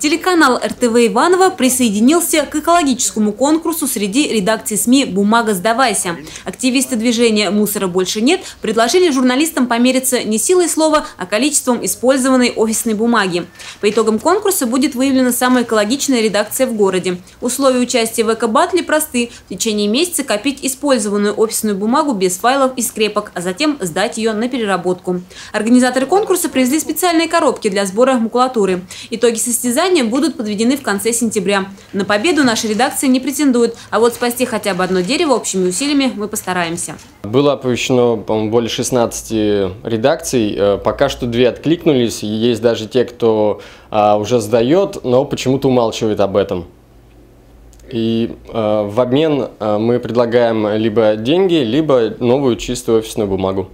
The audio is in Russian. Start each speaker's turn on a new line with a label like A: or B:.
A: Телеканал РТВ Иваново присоединился к экологическому конкурсу среди редакций СМИ «Бумага, сдавайся». Активисты движения «Мусора больше нет» предложили журналистам помериться не силой слова, а количеством использованной офисной бумаги. По итогам конкурса будет выявлена самая экологичная редакция в городе. Условия участия в эко-батле просты. В течение месяца копить использованную офисную бумагу без файлов и скрепок, а затем сдать ее на переработку. Организаторы конкурса привезли специальные коробки для сбора макулатуры. Итоги состязания Состязания будут подведены в конце сентября. На победу наша редакция не претендует, а вот спасти хотя бы одно дерево общими усилиями мы постараемся.
B: Было оповещено, по более 16 редакций. Э, пока что две откликнулись. Есть даже те, кто а, уже сдает, но почему-то умалчивает об этом. И э, в обмен э, мы предлагаем либо деньги, либо новую чистую офисную бумагу.